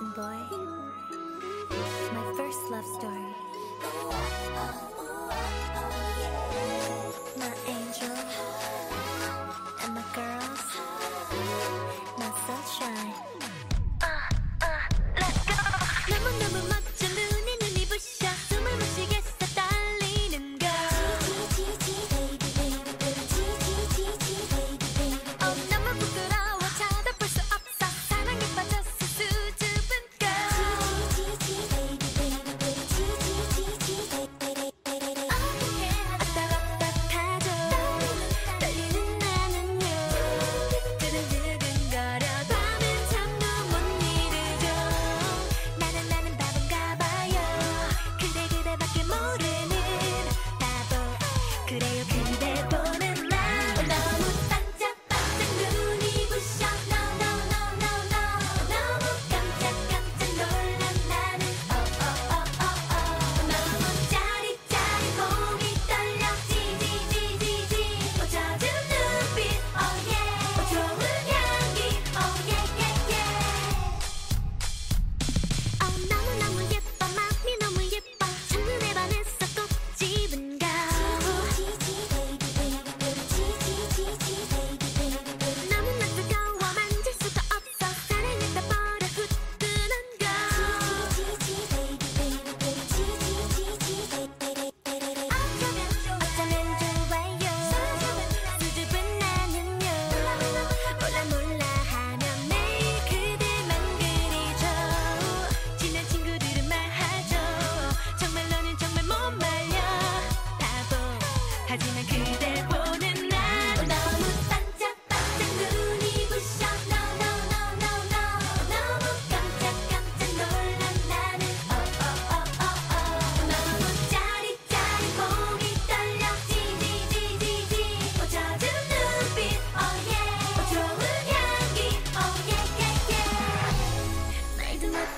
Boy. My first love story.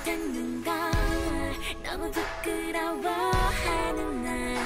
듯한 눈과 너무 부끄러워하는 날.